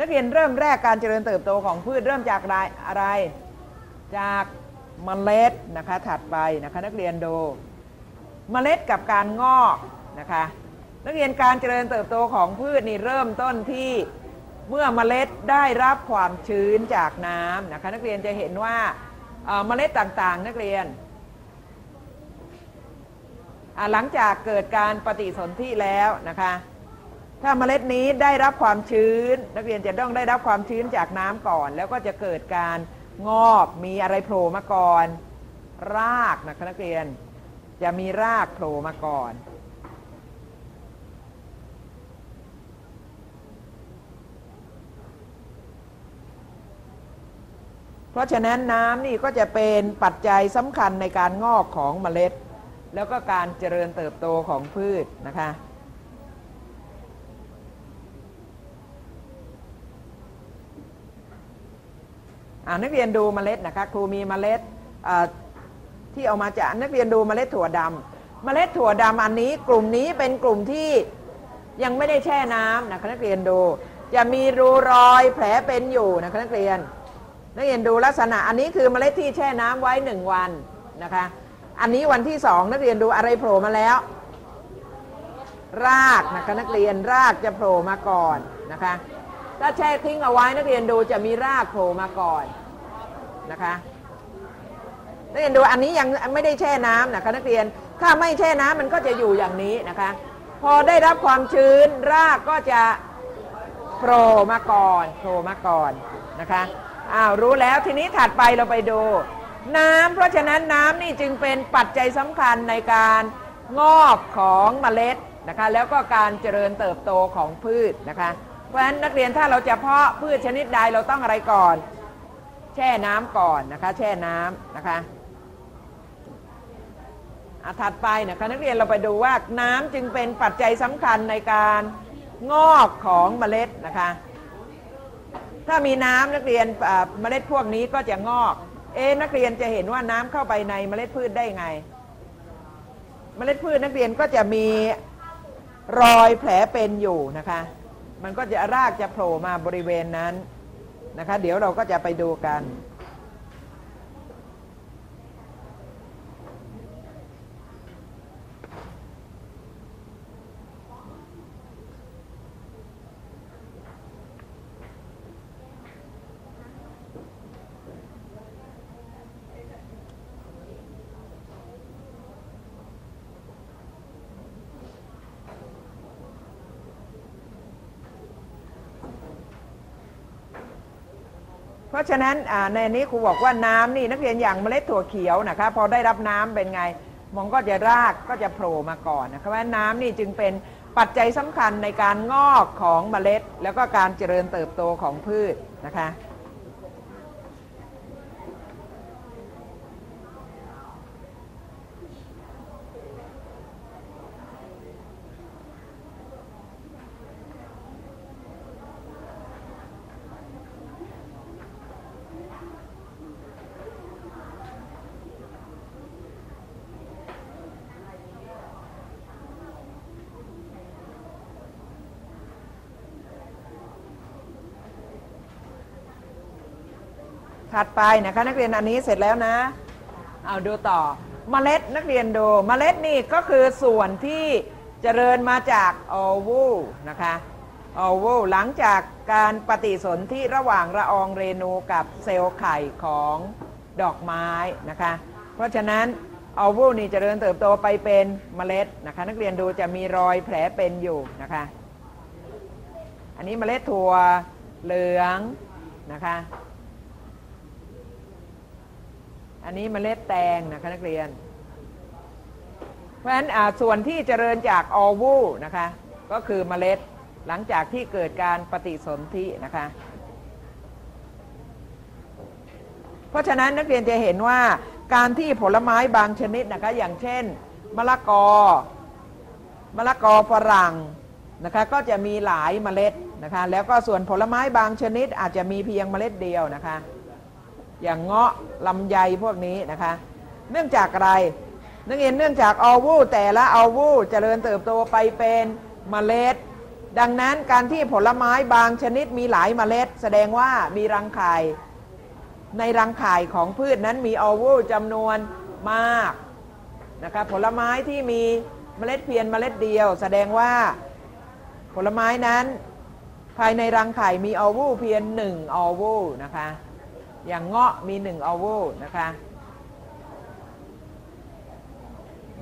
นักเรียนเริ่มแรกการเจริญเติบโตของพืชเริ่มจากอะไร จากเมล็ดนะคะถัดไปนะคะนักเรียนดู เมล็ดกับการงอกนะคะนักเรียนการเจริญเติบโตของพืชนี่เริ่มต้นที่เมื่อเมล็ดได้รับความชื้นจากน้ำนะคะนักเรียนจะเห็นว่าเมล็ดต่างๆ นักเรียน หลังจากเกิดการปฏิสนธิแล้วนะคะ ถ้าเมล็ดนี้ได้รับความชื้น นักเรียนจะต้องได้รับความชื้นจากน้ำก่อน แล้วก็จะเกิดการงอกมีอะไรโผล่มาก่อน รากนะคะนักเรียน จะมีรากโผล่มาก่อนเพราะฉะนั้นน้ำนี่ก็จะเป็นปัจจัยสำคัญในการงอกของเมล็ด แล้วก็การเจริญเติบโตของพืชนะคะ นักเรียนดูเมล็ดนะคะครูมีเมล็ดที่เอามาจากนักเรียนดูเมล็ดถั่วดำเมล็ดถั่วดำอันนี้กลุ่มนี้เป็นกลุ่มที่ยังไม่ได้แช่น้ำนะคะนักเรียนดู จะมีรูรอยแผลเป็นอยู่นะคะนักเรียน นักเรียนดูลักษณะอันนี้คือเมล็ดที่แช่น้ำไว้หนึ่งวันนะคะ อันนี้วันที่สองนักเรียนดูอะไรโผล่มาแล้ว รากนะคะนักเรียนรากจะโผล่มาก่อนนะคะ ถ้าแช่ทิ้งเอาไว้นักเรียนดูจะมีรากโผล่มาก่อนนะคะนักเรียนดูอันนี้ยังไม่ได้แช่น้ำนะคะนักเรียนถ้าไม่แช่น้ำมันก็จะอยู่อย่างนี้นะคะ พอได้รับความชื้นรากก็จะโผล่มาก่อนโผล่มาก่อนนะคะอ้าวรู้แล้วทีนี้ถัดไปเราไปดู น้ำเพราะฉะนั้นน้ำนี่จึงเป็นปัจจัยสำคัญในการงอกของเมล็ดนะคะแล้วก็การเจริญเติบโตของพืชนะคะ เพราะฉะนั้นนักเรียนถ้าเราจะเพาะพืชชนิดใดเราต้องอะไรก่อน แช่น้ำก่อนนะคะ แช่น้ำนะคะถัดไปนะคะนักเรียนเราไปดูว่าน้ำจึงเป็นปัจจัยสำคัญในการงอกของเมล็ดนะคะ ถ้ามีน้ำนักเรียนเมล็ดพวกนี้ก็จะงอก เอ๊นักเรียนจะเห็นว่าน้ำเข้าไปในเมล็ดพืชได้ไง เมล็ดพืชนักเรียนก็จะมีรอยแผลเป็นอยู่นะคะ มันก็จะรากจะโผล่มาบริเวณนั้นนะคะ เดี๋ยวเราก็จะไปดูกัน ราะฉะนั้นในนี้ครูบอกว่าน้ำนี่นักเรียนอย่างเมล็ดถั่วเขียวนะคะพอได้รับน้ำเป็นไงมันก็จะรากก็จะโผล่มาก่อนนะคะเพราะฉะนั้นน้ำนี่จึงเป็นปัจจัยสำคัญในการงอกของเมล็ด แล้วก็การเจริญเติบโตของพืชนะคะ ถัดไปนะคะนักเรียนอันนี้เสร็จแล้วนะ เอาดูต่อเมล็ดนักเรียนดูเมล็ดนี่ก็คือส่วนที่เจริญมาจากโอวูนะคะโอวูหลังจากการปฏิสนธิระหว่างละอองเรนูกับเซลล์ไข่ของดอกไม้นะคะ เพราะฉะนั้นโอวูนี่เจริญเติบโตไปเป็นเมล็ดนะคะ นักเรียนดูจะมีรอยแผลเป็นอยู่นะคะ อันนี้เมล็ดถั่วเหลืองนะคะ อันนี้เมล็ดแตงนะคะนักเรียน เพราะฉะนั้นส่วนที่เจริญจากออวูนะคะ ก็คือเมล็ดหลังจากที่เกิดการปฏิสนธินะคะ เพราะฉะนั้นนักเรียนจะเห็นว่าการที่ผลไม้บางชนิดนะคะ อย่างเช่น มะละกอ มะละกอฝรั่งนะคะ ก็จะมีหลายเมล็ดนะคะ แล้วก็ส่วนผลไม้บางชนิดอาจจะมีเพียงเมล็ดเดียวนะคะ อย่างเงาะลำไยพวกนี้นะคะ เนื่องจากอะไรนักเรียนเนื่องจากออวูแต่ละออวูเจริญเติบโตไปเป็นเมล็ด ดังนั้นการที่ผลไม้บางชนิดมีหลายเมล็ด แสดงว่ามีรังไข่ในรังไข่ของพืชนั้นมีออวูลจำนวนมากนะครับผลไม้ที่มีเมล็ดเพียงเมล็ดเดียว แสดงว่าผลไม้นั้น ภายในรังไข่มีออวูเพียงหนึ่งออวูนะคะ อย่างเงาะมีหนึ่งออวูลนะคะ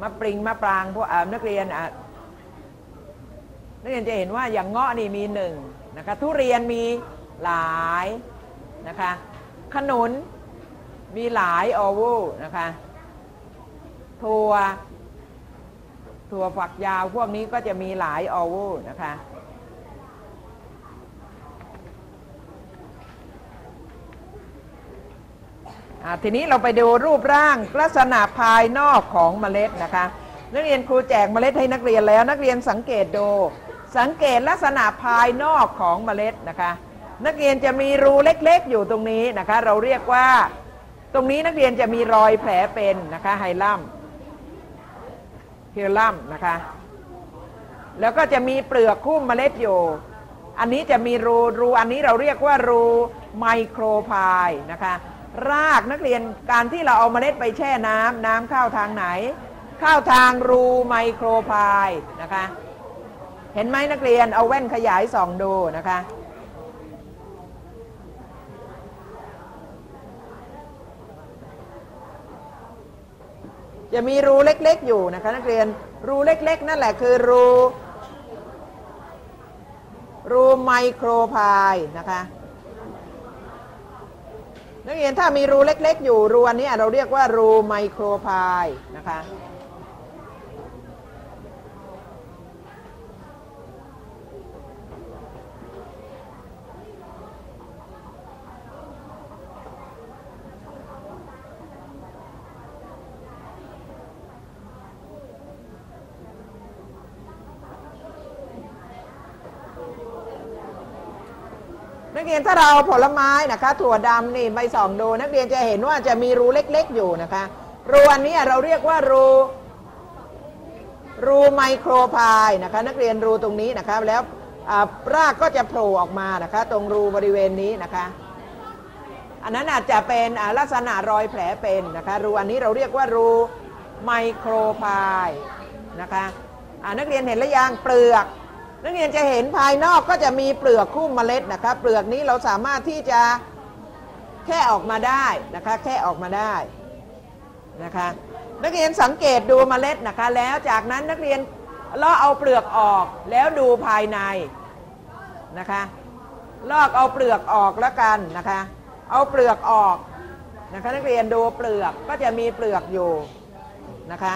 มะปริงมะปรางพวกนักเรียนนักเรียนจะเห็นว่าอย่างเงาะนี่มีหนึ่งนะคะทุเรียนมีหลายนะคะขนุนมีหลายออวูลนะคะถั่วถั่วฝักยาวพวกนี้ก็จะมีหลายออวูลนะคะ ทีนี้เราไปดูรูปร่างลักษณะภายนอกของเมล็ดนะคะ นักเรียนครูแจกเมล็ดให้นักเรียนแล้ว นักเรียนสังเกตดู สังเกตลักษณะภายนอกของเมล็ดนะคะ นักเรียนจะมีรูเล็กๆ อยู่ตรงนี้นะคะ เราเรียกว่า ตรงนี้นักเรียนจะมีรอยแผลเป็นนะคะไฮลัมเฮลัมนะคะ แล้วก็จะมีเปลือกคุ้มเมล็ดอยู่ อันนี้จะมีรูรูอันนี้เราเรียกว่ารูไมโครพายนะคะ รากนักเรียนการที่เราเอาเมล็ดไปแช่น้ำน้ำเข้าทางไหน เข้าทางรูไมโครพายนะคะ เห็นไหมนักเรียนเอาแว่นขยายส่องดูนะคะ จะมีรูเล็กๆอยู่นะคะ นักเรียนรูเล็กๆ นั่นแหละคือรูรูไมโครพายนะคะ นักเรียนถ้ามีรูเล็ก ๆ อยู่รูอันนี้เราเรียกว่ารูไมโครพายนะคะ กเรียนถ้าเราผลไม้นะคะ ถั่วดำนี่ใบส่องดูนักเรียนจะเห็นว่าจะมีรูเล็กๆอยู่นะคะ รูอันนี้เราเรียกว่ารูรูไมโครพายนะคะ นักเรียนรูตรงนี้นะคะแล้วรากก็จะโผล่ออกมานะคะ ตรงรูบริเวณนี้นะคะ อันนั้นอาจจะเป็นลักษณะรอยแผลเป็นนะคะรูอันนี้เราเรียกว่ารูไมโครพายนะคะนักเรียนเห็นหรือยังเปลือก นักเรียนจะเห็นภายนอกก็จะมีเปลือกคู่เมล็ดนะคะเปลือกนี้เราสามารถที่จะแค่ออกมาได้นะคะแค่ออกมาได้นะคะนักเรียนสังเกตดูเมล็ดนะคะ แล้วจากนั้นนักเรียนลอกเอาเปลือกออกแล้วดูภายในนะคะลอกเอาเปลือกออกแล้วกันนะคะเอาเปลือกออกนะคะนักเรียนดูเปลือกก็จะมีเปลือกอยู่นะคะ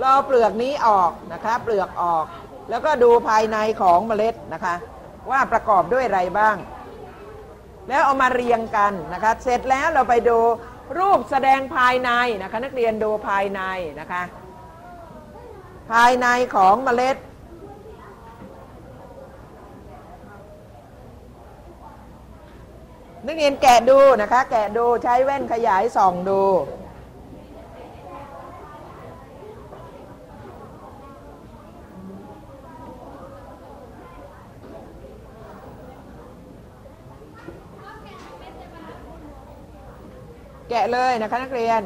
เราเปลือกนี้ออกนะคะเปลือกออก แล้วก็ดูภายในของเมล็ดนะคะ ว่าประกอบด้วยอะไรบ้าง แล้วเอามาเรียงกันนะคะเสร็จแล้วเราไปดูรูปแสดงภายในนะคะ นักเรียนดูภายในนะคะ ภายในของเมล็ดนักเรียนแกะดูนะคะ แกะดูใช้แว่นขยายส่องดู แกะเลยนะคะนักเรียน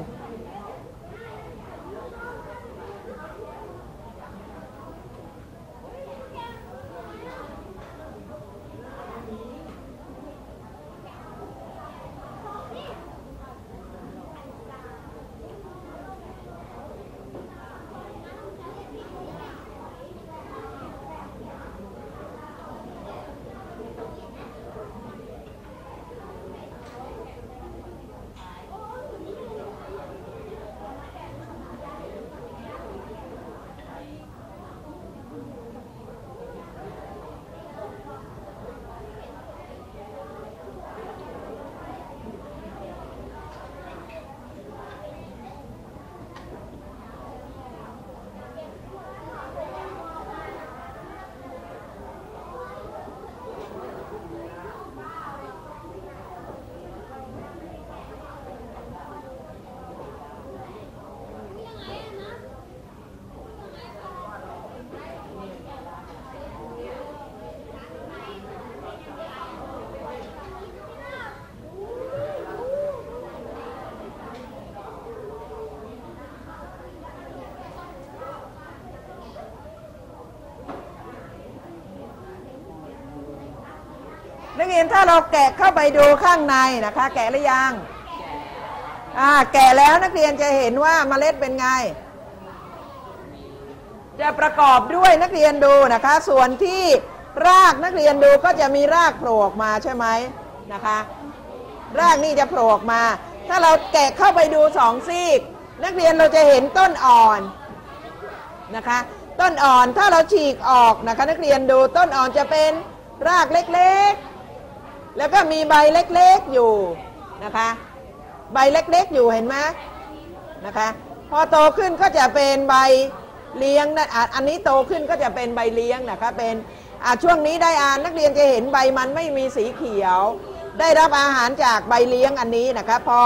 นักเรียนถ้าเราแกะเข้าไปดูข้างในนะคะ แกะหรือยังอ่าแกะแล้วนักเรียนจะเห็นว่าเมล็ดเป็นไง จะประกอบด้วยนักเรียนดูนะคะ ส่วนที่รากนักเรียนดูก็จะมีรากโผล่ออกมาใช่ไหมนะคะ รากนี่จะโผล่ออกมา ถ้าเราแกะเข้าไปดูสองซีก นักเรียนเราจะเห็นต้นอ่อนนะคะ ต้นอ่อนถ้าเราฉีกออกนะคะ นักเรียนดูต้นอ่อนจะเป็นรากเล็กๆ แล้วก็มีใบเล็กๆอยู่นะคะ ใบเล็กๆอยู่เห็นไหมนะคะพอโตขึ้นก็จะเป็นใบเลี้ยงนะอันนี้โตขึ้นก็จะเป็นใบเลี้ยงนะคะเป็นอะช่วงนี้ได้อ่านนักเรียนจะเห็นใบมันไม่มีสีเขียว ได้รับอาหารจากใบเลี้ยงอันนี้นะคะ พอ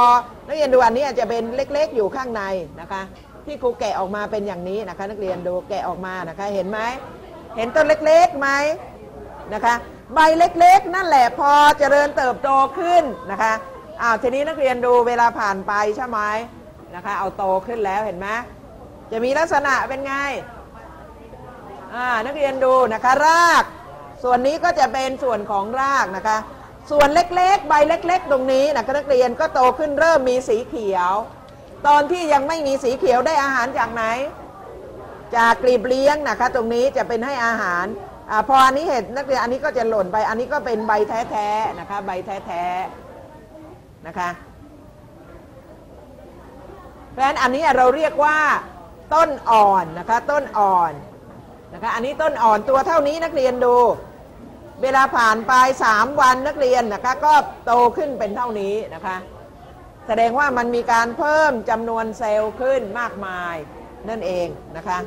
นักเรียนดูอันนี้อาจจะเป็นเล็กๆอยู่ข้างในนะคะ ที่ครูแกะออกมาเป็นอย่างนี้นะคะ นักเรียนดูแกะออกมานะคะเห็นไหมเห็นต้นเล็กๆไหมนะคะ ใบเล็กๆ นั่นแหละพอเจริญเติบโตขึ้นนะคะอ้าวทีนี้นักเรียนดูเวลาผ่านไปใช่ไหมนะคะเอาโตขึ้นแล้วเห็นไหมจะมีลักษณะเป็นไงอ่านักเรียนดูนะคะราก ส่วนนี้ก็จะเป็นส่วนของรากนะคะ ส่วนเล็กๆ ใบเล็ก ๆ ตรงนี้นะคะนักเรียนก็โตขึ้นเริ่มมีสีเขียว ตอนที่ยังไม่มีสีเขียวได้อาหารจากไหน จากกลีบเลี้ยงนะคะ ตรงนี้จะเป็นให้อาหาร อพออันนี้เห็นนักเรียนอันนี้ก็จะหล่นไป อันนี้ก็เป็นใบแท้ๆนะคะ ใบแท้ๆนะคะ เพราะฉะนั้นอันนี้เราเรียกว่าต้นอ่อนนะคะ ต้นอ่อนนะคะ อันนี้ต้นอ่อนตัวเท่านี้นักเรียนดู เวลาผ่านไป 3 วันนักเรียนนะคะก็โตขึ้นเป็นเท่านี้นะคะ แสดงว่ามันมีการเพิ่มจำนวนเซลล์ขึ้นมากมายนั่นเองนะคะ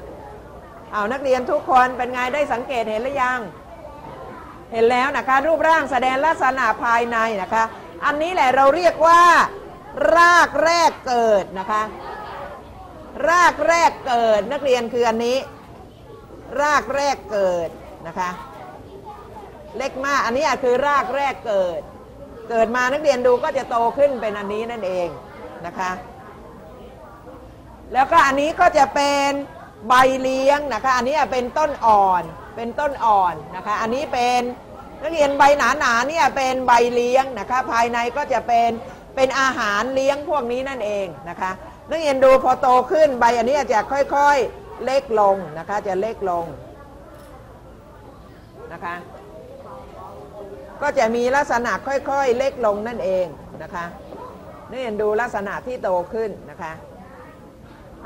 เอานักเรียนทุกคนเป็นไงได้สังเกตเห็นหรือยัง เห็นแล้วนะคะ รูปร่างแสดงลักษณะภายในนะคะ อันนี้แหละเราเรียกว่า รากแรกเกิดนะคะ รากแรกเกิดนักเรียนคืออันนี้ รากแรกเกิดนะคะ เล็กมากอันนี้คือรากแรกเกิด เกิดมานักเรียนดูก็จะโตขึ้นเป็นอันนี้นั่นเองนะคะ แล้วก็อันนี้ก็จะเป็น ใบเลี้ยงนะคะอันนี้เป็นต้นอ่อนเป็นต้นอ่อนนะคะอันนี้เป็นนักเรียนใบหนาๆเนี่ยเป็นใบเลี้ยงนะคะภายในก็จะเป็นเป็นอาหารเลี้ยงพวกนี้นั่นเองนะคะนักเรียนดูพอโตขึ้นใบอันนี้จะค่อยๆเล็กลงนะคะจะเล็กลงนะคะก็จะมีลักษณะค่อยๆเล็กลงนั่นเองนะคะนี่เห็นดูลักษณะที่โตขึ้นนะคะ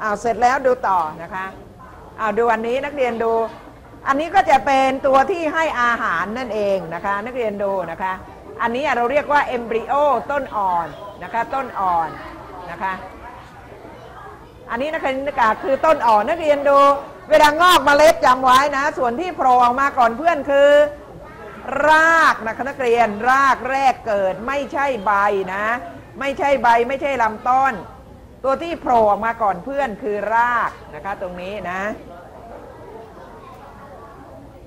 อ้าวเสร็จแล้วดูต่อนะคะ อ้าวดูอันนี้นักเรียนดู อันนี้ก็จะเป็นตัวที่ให้อาหารนั่นเองนะคะ นักเรียนดูนะคะ อันนี้เราเรียกว่าเอมบริโอต้นอ่อนนะคะต้นอ่อนนะคะ อันนี้นักเรียนคือต้นอ่อนนักเรียนดู เวลางอกเมล็ดจำไว้นะ ส่วนที่โผล่ออกมาก่อนเพื่อนคือ รากนะคะนักเรียนรากแรกเกิดไม่ใช่ใบนะ ไม่ใช่ใบไม่ใช่ลำต้น ตัวที่โผล่ออกมาก่อนเพื่อนคือรากนะคะตรงนี้นะ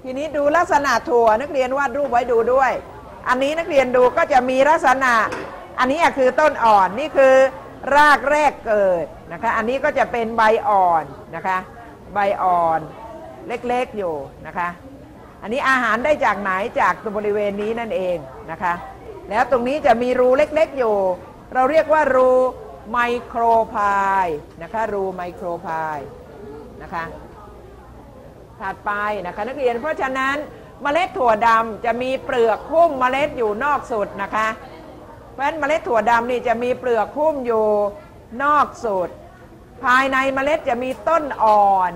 ทีนี้ดูลักษณะถั่วนักเรียนวาดรูปไว้ดูด้วย อันนี้นักเรียนดูก็จะมีลักษณะ อันนี้คือต้นอ่อนนี่คือรากแรกเกิดนะคะ อันนี้ก็จะเป็นใบอ่อนนะคะ ใบอ่อนเล็กๆอยู่นะคะ อันนี้อาหารได้จากไหนจากตัวบริเวณนี้นั่นเองนะคะ แล้วตรงนี้จะมีรูเล็กๆอยู่ เราเรียกว่ารู ไมโครพายนะคะรูไมโครพายนะคะถัดไปนะคะนักเรียนเพราะฉะนั้นเมล็ดถั่วดำจะมีเปลือกหุ้มเมล็ดอยู่นอกสุดนะคะ เพราะฉะนั้นเมล็ดถั่วดำนี่จะมีเปลือกหุ้มอยู่นอกสุด ภายในเมล็ดจะมีต้นอ่อน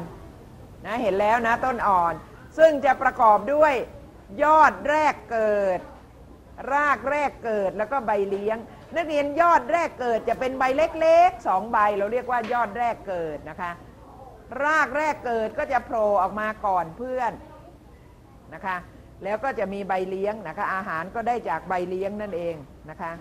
นะเห็นแล้วนะต้นอ่อน ซึ่งจะประกอบด้วยยอดแรกเกิด รากแรกเกิดแล้วก็ใบเลี้ยง นักเรียนยอดแรกเกิดจะเป็นใบเล็กๆสองใบเราเรียกว่ายอดแรกเกิดนะคะ รากแรกเกิดก็จะโผล่ออกมาก่อนเพื่อนนะคะ แล้วก็จะมีใบเลี้ยงนะคะ อาหารก็ได้จากใบเลี้ยงนั่นเองนะคะ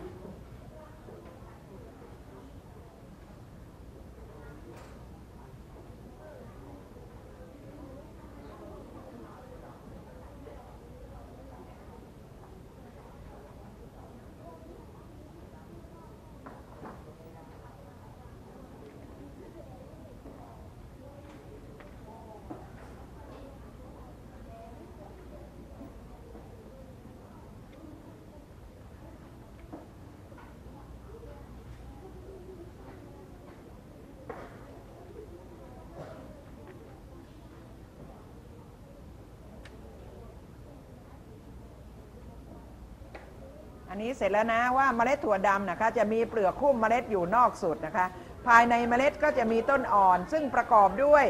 อันนี้เสร็จแล้วนะว่าเมล็ดถั่วดำนะคะจะมีเปลือกคุ้มเมล็ดอยู่นอกสุดนะคะ ภายในเมล็ดก็จะมีต้นอ่อน ซึ่งประกอบด้วย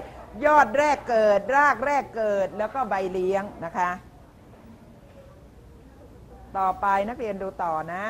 ยอดแรกเกิด รากแรกเกิดแล้วก็ใบเลี้ยงนะคะ ต่อไปนักเรียนดูต่อนะ